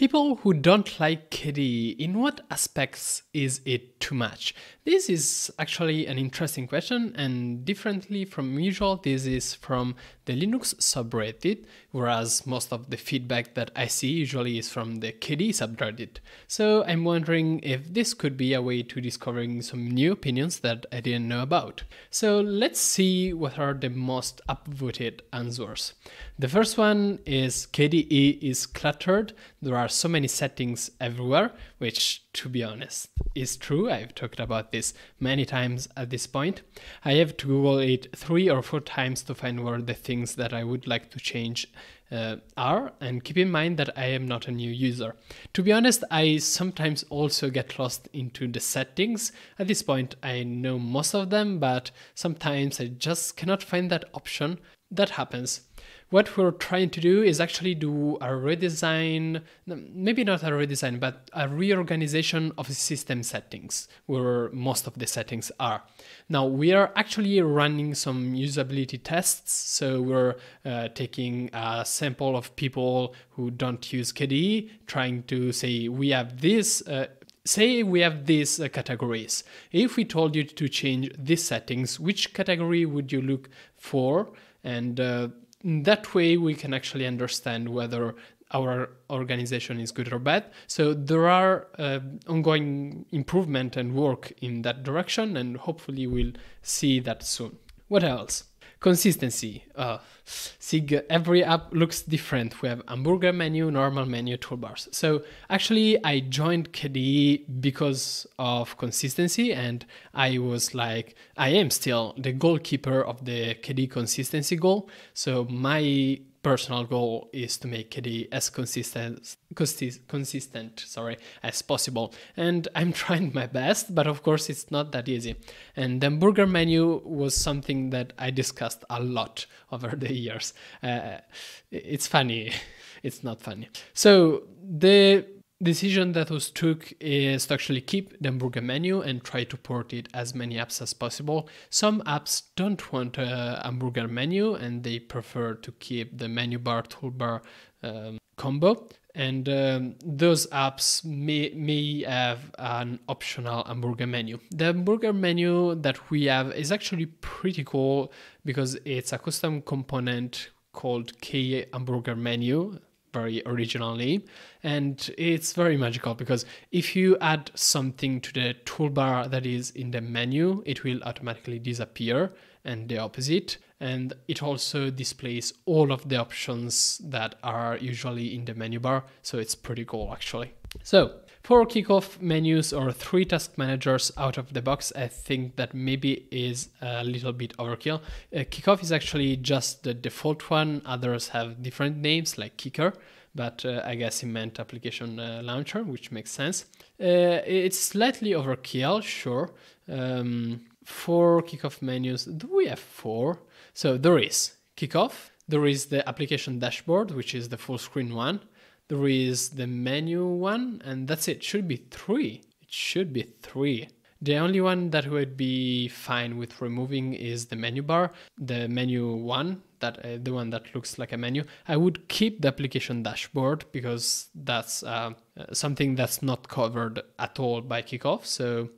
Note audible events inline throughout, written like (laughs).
People who don't like KDE, in what aspects is it too much? This is actually an interesting question, and differently from usual, this is from the Linux subreddit, whereas most of the feedback that I see usually is from the KDE subreddit. So I'm wondering if this could be a way to discovering some new opinions that I didn't know about. So let's see what are the most upvoted answers. The first one is KDE is cluttered. There are so many settings everywhere, which to be honest is true. I've talked about this many times at this point. I have to Google it three or four times to find where the things that I would like to change uh, are. And keep in mind that I am not a new user. To be honest, I sometimes also get lost into the settings. At this point, I know most of them, but sometimes I just cannot find that option. That happens what we're trying to do is actually do a redesign, maybe not a redesign, but a reorganization of the system settings, where most of the settings are. Now, we are actually running some usability tests. So we're uh, taking a sample of people who don't use KDE, trying to say, we have this. Uh, say we have these uh, categories. If we told you to change these settings, which category would you look for? And uh, that way we can actually understand whether our organization is good or bad. So there are uh, ongoing improvement and work in that direction, and hopefully we'll see that soon. What else? Consistency. Uh, Sig, every app looks different. We have hamburger menu, normal menu, toolbars. So actually, I joined KDE because of consistency, and I was like, I am still the goalkeeper of the KDE consistency goal. So my personal goal is to make KDE as consistent consistent sorry as possible. And i'm (laughs) trying my best but of course it's not that easy. And the burger menu was something that i discussed a lot (laughs) over the years. Uh, it's funny. (laughs) It's not funny. So the decision that was took is to actually keep the hamburger menu and try to port it as many apps as possible. Some apps don't want a hamburger menu and they prefer to keep the menu bar toolbar um, combo. And um, those apps may, may have an optional hamburger menu. The hamburger menu that we have is actually pretty cool because it's a custom component called K hamburger menu very originally. And it's very magical because if you add something to the toolbar that is in the menu it will automatically disappear and the opposite. And it also displays all of the options that are usually in the menu bar. So it's pretty cool actually. So for kickoff menus or three task managers out of the box, I think that maybe is a little bit overkill. Uh, kickoff is actually just the default one. Others have different names like Kicker, but uh, I guess he meant application uh, launcher, which makes sense. Uh, it's slightly overkill, sure. Um, four kickoff menus. Do we have four? So there is kickoff. There is the application dashboard, which is the full screen one. There is the menu one, and that's it. Should be three. It should be three. The only one that would be fine with removing is the menu bar, the menu one, that uh, the one that looks like a menu. I would keep the application dashboard because that's uh, something that's not covered at all by kickoff. So,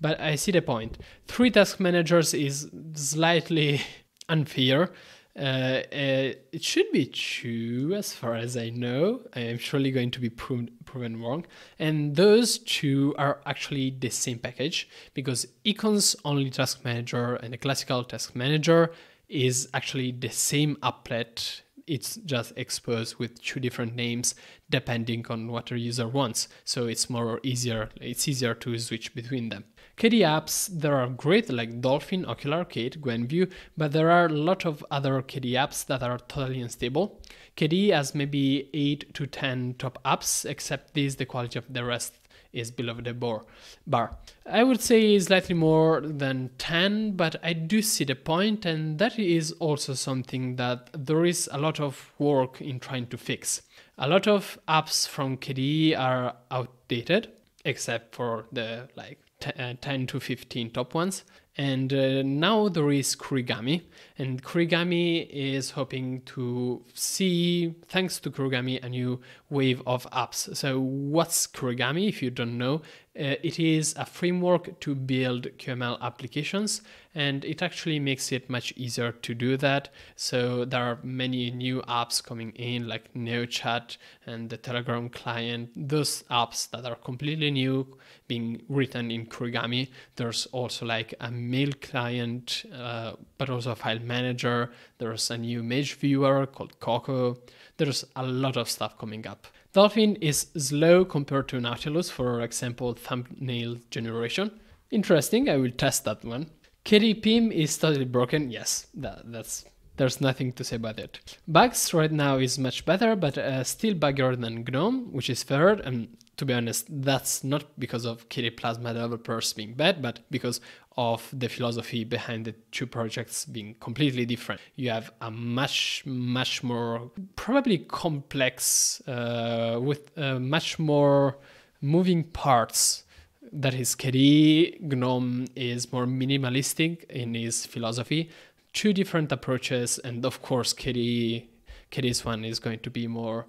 but I see the point. Three task managers is slightly (laughs) unfair uh, uh, it should be true as far as I know. I am surely going to be proven, proven wrong. And those two are actually the same package because Icons only task manager and the classical task manager is actually the same applet. It's just exposed with two different names depending on what the user wants. So it's more easier, it's easier to switch between them. KDE apps, there are great like Dolphin, Okular Arcade, Gwenview, but there are a lot of other KDE apps that are totally unstable. KDE has maybe 8 to 10 top apps, except these, the quality of the rest is below the bar. I would say slightly more than 10, but I do see the point, and that is also something that there is a lot of work in trying to fix. A lot of apps from KDE are outdated, except for the like uh, 10 to 15 top ones. And uh, now there is Kirigami, and Kirigami is hoping to see, thanks to Kirigami, a new wave of apps. So, what's Kirigami? If you don't know, uh, it is a framework to build QML applications, and it actually makes it much easier to do that. So there are many new apps coming in, like NeoChat and the Telegram client. Those apps that are completely new, being written in Kirigami. There's also like a mail client, uh, but also a file manager. There's a new image viewer called Koko. There's a lot of stuff coming up. Dolphin is slow compared to Nautilus, for example, thumbnail generation. Interesting, I will test that one. KDE PIM is totally broken. Yes, that, that's there's nothing to say about it. Bugs right now is much better, but uh, still buggier than GNOME, which is fair. And to be honest, that's not because of KDE Plasma developers being bad, but because of the philosophy behind the two projects being completely different. You have a much, much more probably complex, uh, with uh, much more moving parts. That is, KDE GNOME is more minimalistic in his philosophy. Two different approaches, and of course, KDE KDE's one is going to be more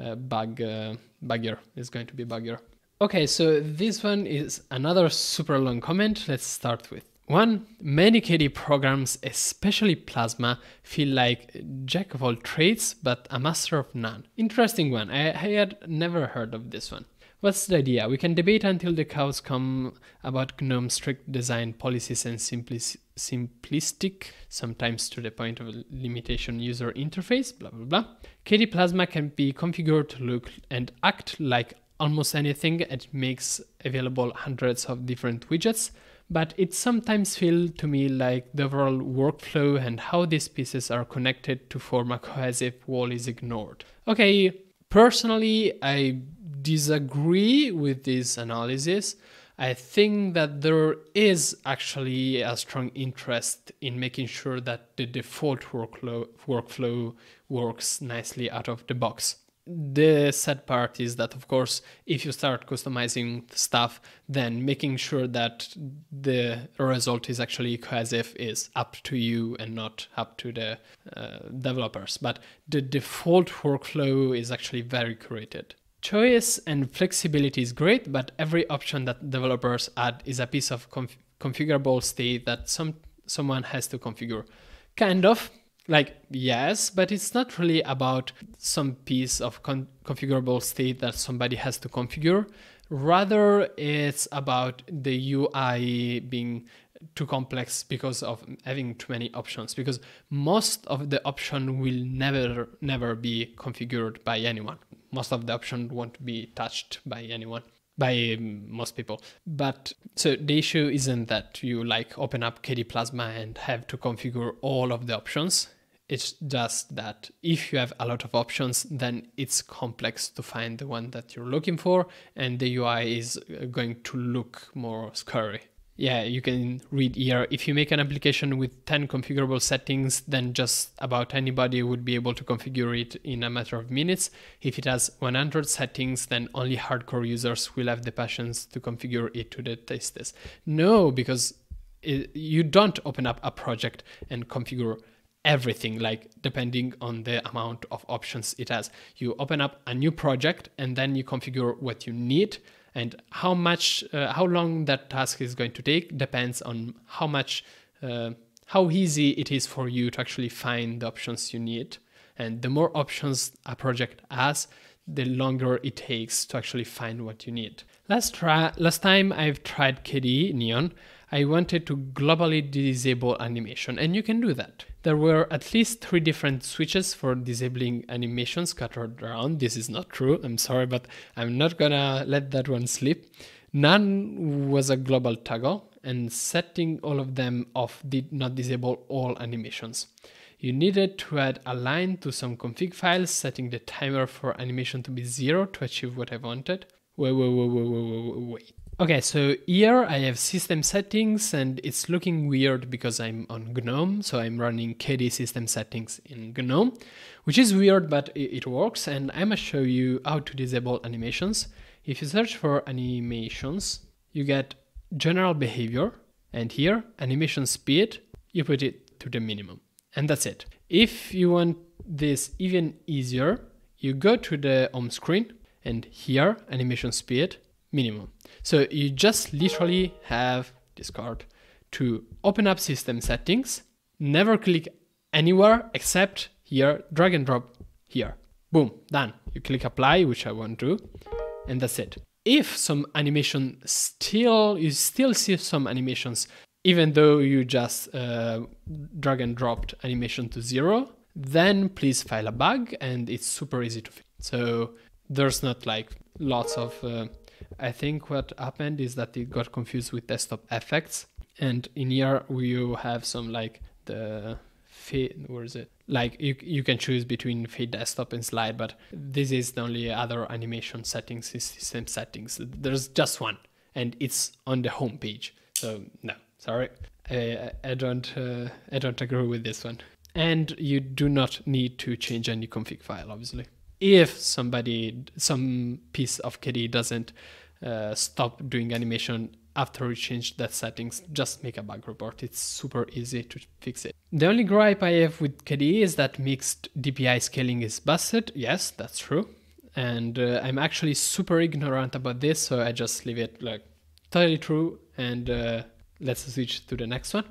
uh, bug uh, buggier. Is going to be buggier. Okay, so this one is another super long comment. Let's start with one. Many KDE programs, especially Plasma, feel like jack of all trades but a master of none. Interesting one. I, I had never heard of this one. What's the idea? We can debate until the cows come about GNOME strict design policies and simpli- simplistic, sometimes to the point of limitation user interface, blah blah blah. KDE Plasma can be configured to look and act like almost anything. and makes available hundreds of different widgets, but it sometimes feels to me like the overall workflow and how these pieces are connected to form a cohesive whole is ignored. Okay, personally, I disagree with this analysis. I think that there is actually a strong interest in making sure that the default workflow, workflow works nicely out of the box the sad part is that of course if you start customizing stuff then making sure that the result is actually cohesive is up to you and not up to the uh, developers but the default workflow is actually very curated choice and flexibility is great but every option that developers add is a piece of conf- configurable state that some someone has to configure. Kind of like yes but it's not really about some piece of con- configurable state that somebody has to configure. Rather it's about the ui being too complex because of having too many options because most of the option will never never be configured by anyone most of the option won't be touched by anyone by most people. But so the issue isn't that you like open up KDE Plasma and have to configure all of the options. It's just that if you have a lot of options, then it's complex to find the one that you're looking for, and the UI is uh, going to look more scary. Yeah, you can read here. If you make an application with 10 configurable settings, then just about anybody would be able to configure it in a matter of minutes. If it has 100 settings, then only hardcore users will have the patience to configure it to the tastes. No, because it, you don't open up a project and configure everything like depending on the amount of options it has you open up a new project and then you configure what you need and how much uh, how long that task is going to take depends on how much uh, how easy it is for you to actually find the options you need. And the more options a project has the longer it takes to actually find what you need. Last try last time i've tried kde neon I wanted to globally disable animation, and you can do that. There were at least three different switches for disabling animations scattered around. This is not true, I'm sorry, but I'm not gonna let that one slip. None was a global toggle, and setting all of them off did not disable all animations. You needed to add a line to some config files, setting the timer for animation to be zero to achieve what I wanted. Wait, wait, wait, wait, wait, wait, wait. Okay, so here I have system settings and it's looking weird because I'm on GNOME, so I'm running KDE system settings in GNOME, which is weird, but it works. And I'm gonna show you how to disable animations. If you search for animations, you get general behavior, And here, animation speed, you put it to the minimum. And that's it. If you want this even easier, you go to the home screen and here, animation speed, minimum. So you just literally have this card to open up system settings, never click anywhere except here, drag and drop here. Boom, done. You click apply, which I won't do, and that's it. If some animation still, you still see some animations, even though you just uh, drag and dropped animation to zero, then please file a bug and it's super easy to fix. So there's not like lots of, uh, I think what happened is that it got confused with desktop effects. And in here you have some like the fade, where is it? Like you, you can choose between fade desktop and slide, but this is the only other animation settings, system settings. There's just one and it's on the home page. So no, sorry. I, I don't uh, I don't agree with this one. And you do not need to change any config file, obviously. If somebody some piece of KDE doesn't uh, stop doing animation after you change that settings, just make a bug report. It's super easy to fix it. The only gripe I have with KDE is that mixed DPI scaling is busted. Yes, that's true. And uh, I'm actually super ignorant about this, so I just leave it like totally true and uh, let's switch to the next one.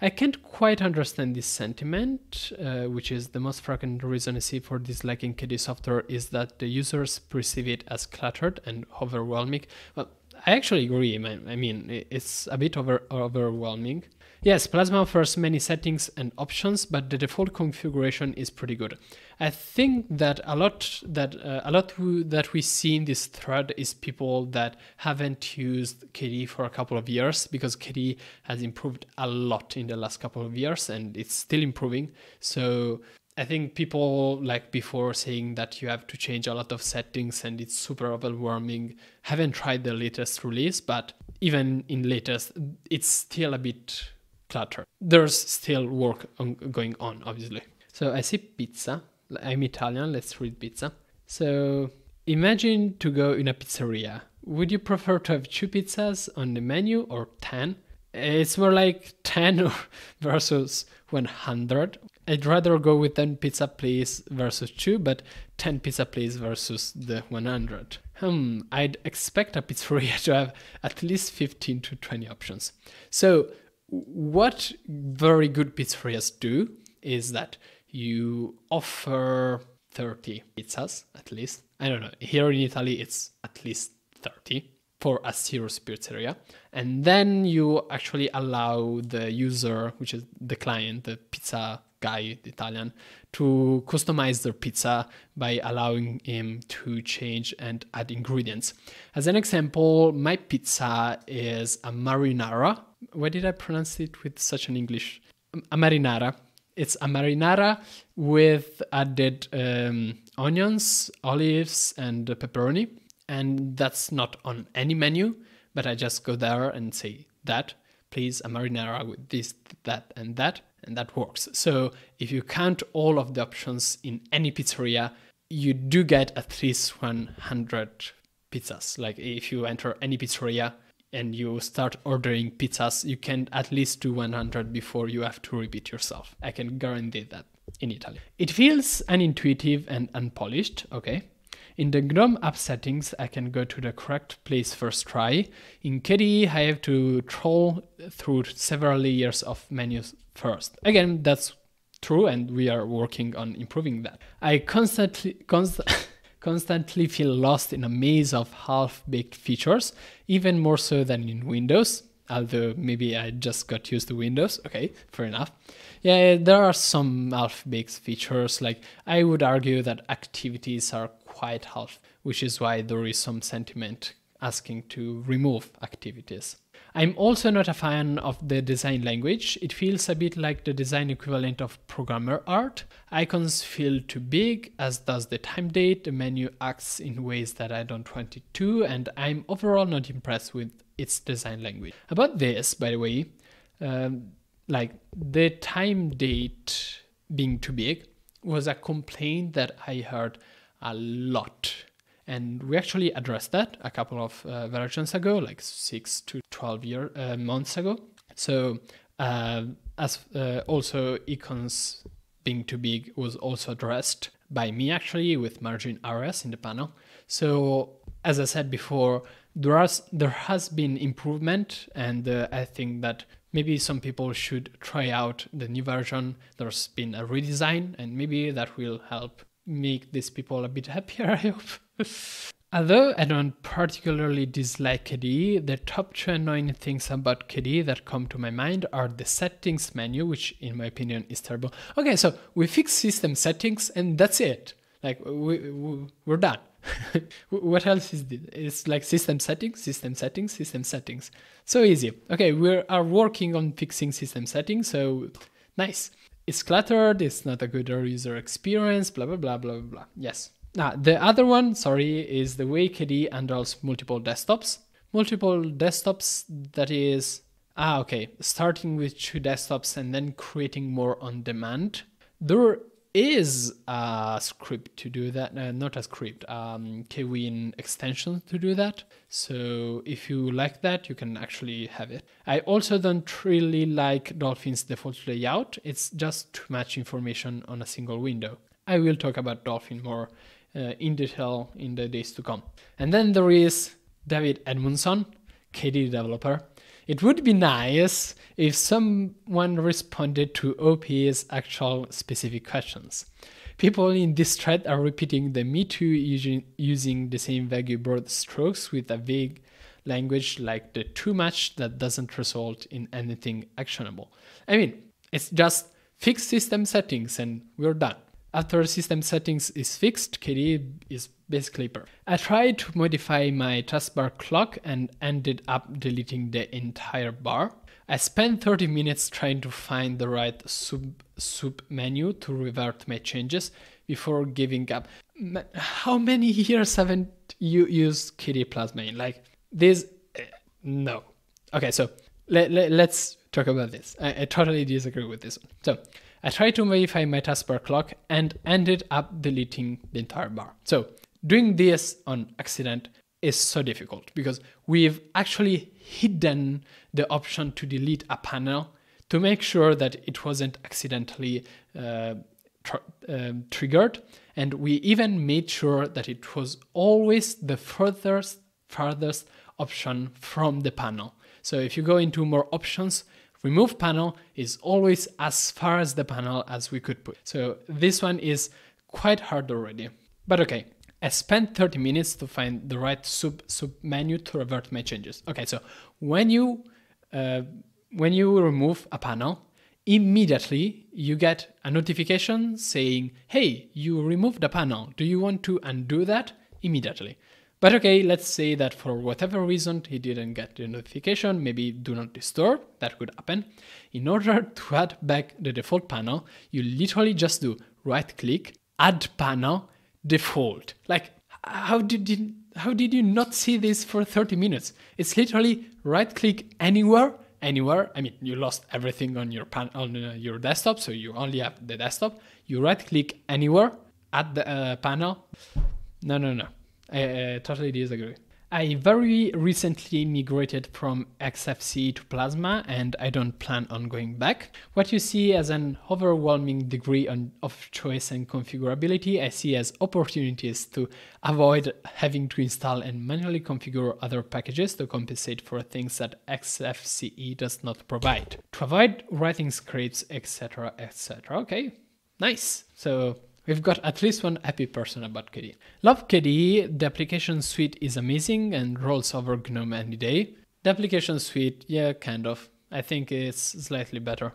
I can't quite understand this sentiment, uh, which is the most frequent reason I see for disliking KDE software is that the users perceive it as cluttered and overwhelming. Well, I actually agree. I mean, it's a bit over overwhelming. Yes, Plasma offers many settings and options, but the default configuration is pretty good. I think that a lot that uh, a lot that we see in this thread is people that haven't used KDE for a couple of years because KDE has improved a lot in the last couple of years and it's still improving. So I think people like before saying that you have to change a lot of settings and it's super overwhelming haven't tried the latest release, but even in latest, it's still a bit cluttered. There's still work on, going on, obviously. So I see pizza. I'm Italian. Let's read pizza. So imagine to go in a pizzeria. Would you prefer to have two pizzas on the menu or 10? It's more like 10 (laughs) versus 100. I'd rather go with 10 pizza please versus 2, but 10 pizza please versus the 100. Hmm, I'd expect a pizzeria (laughs) to have at least 15 to 20 options. So, what very good pizzerias do is that you offer 30 pizzas at least. I don't know. Here in Italy, it's at least 30 for a serious pizzeria. And then you actually allow the user, which is the client, the pizza guy, the Italian, to customize their pizza by allowing him to change and add ingredients. As an example, my pizza is a marinara. Why did I pronounce it with such an English? A marinara. It's a marinara with added um, onions, olives, and pepperoni. And that's not on any menu, but I just go there and say that, please, a marinara with this, that, and that and that works. So if you count all of the options in any pizzeria, you do get at least 100 pizzas. Like if you enter any pizzeria and you start ordering pizzas, you can at least do 100 before you have to repeat yourself. I can guarantee that in Italy. It feels unintuitive and unpolished, okay? In the GNOME app settings, I can go to the correct place first try. In KDE, I have to troll through several layers of menus first. Again, that's true, and we are working on improving that. I constantly, const- (laughs) constantly feel lost in a maze of half-baked features, even more so than in Windows. Although maybe I just got used to Windows. Okay, fair enough. Yeah, there are some half-baked features. Like I would argue that activities are quite half, which is why there is some sentiment asking to remove activities. I'm also not a fan of the design language. It feels a bit like the design equivalent of programmer art. Icons feel too big, as does the time date. The menu acts in ways that I don't want it to, and I'm overall not impressed with its design language. About this, by the way, um, like the time date being too big was a complaint that I heard a lot. And we actually addressed that a couple of uh, versions ago, like six to 12 year, uh, months ago. So uh, as uh, also icons being too big was also addressed by me actually with margin RS in the panel. So as I said before, there has there has been improvement, and uh, I think that maybe some people should try out the new version. There's been a redesign, and maybe that will help make these people a bit happier. (laughs) I hope. (laughs) Although I don't particularly dislike KDE, the top two annoying things about KDE that come to my mind are the settings menu, which in my opinion is terrible. Okay, so we fix system settings and that's it. Like we, we we're done. (laughs) what else is this? It's like system settings, system settings, system settings. So easy. Okay, we are working on fixing system settings, so nice. It's cluttered, it's not a good user experience, blah blah blah blah blah. Yes, now, the other one, sorry, is the way KDE handles multiple desktops. Multiple desktops, that is, ah, okay, starting with two desktops and then creating more on demand. There is a script to do that, uh, not a script, um, KWin extension to do that. So if you like that, you can actually have it. I also don't really like Dolphin's default layout. It's just too much information on a single window. I will talk about Dolphin more Uh, in detail in the days to come. And then there is David Edmundson, KDE developer. It would be nice if someone responded to OP's actual specific questions. People in this thread are repeating the Me Too using, using the same vague broad strokes with a vague language like the too much that doesn't result in anything actionable. I mean, it's just fix system settings and we're done. After system settings is fixed, KDE is basically perfect. I tried to modify my taskbar clock and ended up deleting the entire bar. I spent 30 minutes trying to find the right sub sub menu to revert my changes before giving up. How many years haven't you used KDE Plasma in? Like this? Eh, no. Okay, so let, let, let's talk about this. I, I totally disagree with this. So I tried to modify my taskbar clock and ended up deleting the entire bar. So doing this on accident is so difficult because we've actually hidden the option to delete a panel to make sure that it wasn't accidentally uh, tr um, triggered. And we even made sure that it was always the furthest, farthest option from the panel. So if you go into more options, remove panel is always as far as the panel as we could put. So this one is quite hard already. But okay, I spent 30 minutes to find the right sub sub menu to revert my changes. Okay, so when you uh, when you remove a panel, immediately you get a notification saying, "Hey, you removed a panel. Do you want to undo that?" Immediately. But okay, let's say that for whatever reason he didn't get the notification, maybe do not disturb, that could happen. In order (laughs) to add back the default panel, you literally just do right click, add panel, default. Like how did you, how did you not see this for 30 minutes? It's literally right click anywhere, anywhere. I mean, you lost everything on your pan on uh, your desktop, so you only have the desktop. You right click anywhere, add the uh, panel. No, no, no. I, I totally disagree. I very recently migrated from XFCE to Plasma and I don't plan on going back. What you see as an overwhelming degree on, of choice and configurability, I see as opportunities to avoid having to install and manually configure other packages to compensate for things that XFCE does not provide. To avoid writing scripts, etc., etc. Okay, nice. So We've got at least one happy person about KDE. Love KDE, the application suite is amazing and rolls over GNOME any day. The application suite, yeah, kind of. I think it's slightly better.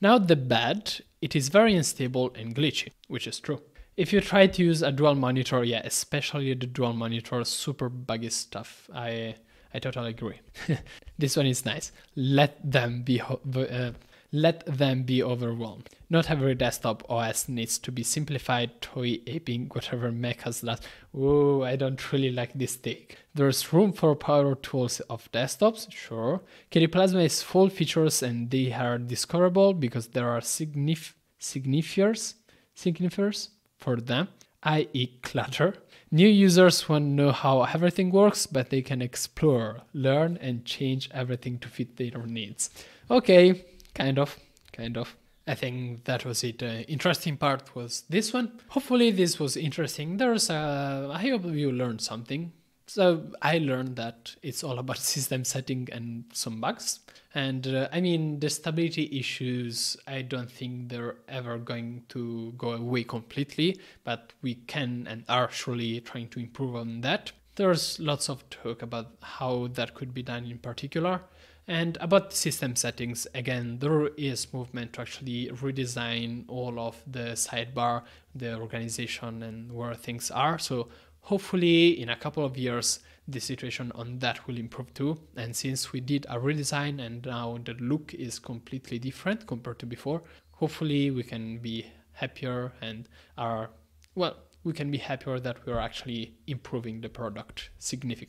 Now the bad, it is very unstable and glitchy, which is true. If you try to use a dual monitor, yeah, especially the dual monitor, super buggy stuff. I I totally agree. (laughs) this one is nice. Let them be uh, let them be overwhelmed. Not every desktop OS needs to be simplified, toy aping whatever Mac has that. Oh, I don't really like this take. There's room for power tools of desktops, sure. KDE Plasma is full features and they are discoverable because there are signif signifiers, signifiers for them, i.e. clutter. New users want to know how everything works, but they can explore, learn, and change everything to fit their needs. Okay, kind of, kind of. I think that was it. Uh, interesting part was this one. Hopefully, this was interesting. There's, a. I hope you learned something. So I learned that it's all about (laughs) system setting and some bugs. And uh, I mean, the stability issues, I don't think they're ever going to go away completely, but we can and are surely trying to improve on that. There's lots of talk about how that could be done in particular. And about system settings, again, there is movement to actually redesign all of the sidebar, the organization, and where things are. So hopefully, in a couple of years, the situation on that will improve too. And since we did a redesign and now the look is completely different compared to before, hopefully we can be happier and are well we can be happier that we're actually improving the product significantly